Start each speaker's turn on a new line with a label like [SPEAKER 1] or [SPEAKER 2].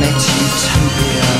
[SPEAKER 1] makes you champion